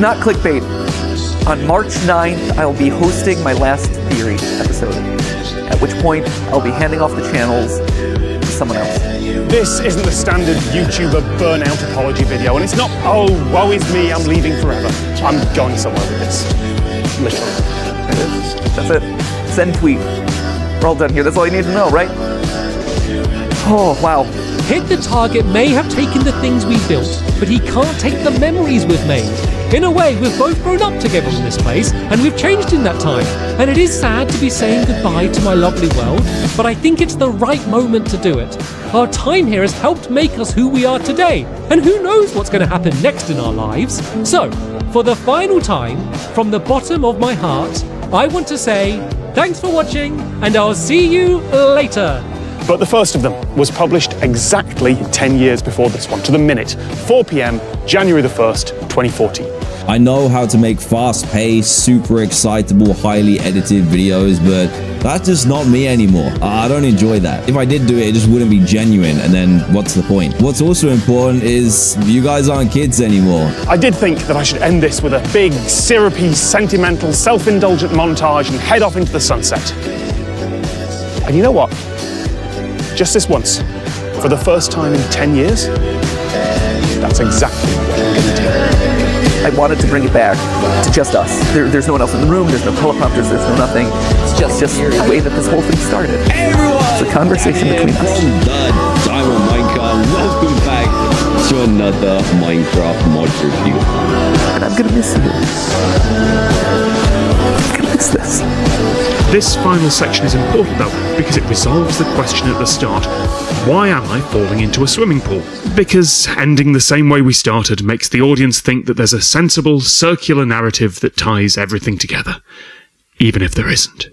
not clickbait. On March 9th, I will be hosting my last theory episode. At which point, I'll be handing off the channels to someone else. This isn't the standard YouTuber burnout apology video, and it's not, oh, woe is me, I'm leaving forever. I'm going somewhere with this. Literally. That's it. Send tweet. We're all done here. That's all you need to know, right? Oh, wow. Hit the target may have taken the things we built, but he can't take the memories we've made. In a way, we've both grown up together in this place, and we've changed in that time. And it is sad to be saying goodbye to my lovely world, but I think it's the right moment to do it. Our time here has helped make us who we are today, and who knows what's going to happen next in our lives. So, for the final time, from the bottom of my heart, I want to say thanks for watching, and I'll see you later. But the first of them was published exactly 10 years before this one, to the minute, 4 pm, January the 1st, 2014. I know how to make fast paced, super excitable, highly edited videos, but that's just not me anymore. I don't enjoy that. If I did do it, it just wouldn't be genuine, and then what's the point? What's also important is you guys aren't kids anymore. I did think that I should end this with a big, syrupy, sentimental, self indulgent montage and head off into the sunset. And you know what? Just this once, for the first time in 10 years, that's exactly what I'm going to do. I wanted to bring it back to just us. There, there's no one else in the room, there's no helicopters, there's no nothing. It's just, just the way that this whole thing started. Everyone! It's a conversation between us. Diamond Minecart, welcome back to another Minecraft mod review. And I'm gonna miss you. This final section is important though, because it resolves the question at the start why am I falling into a swimming pool? Because ending the same way we started makes the audience think that there's a sensible, circular narrative that ties everything together, even if there isn't.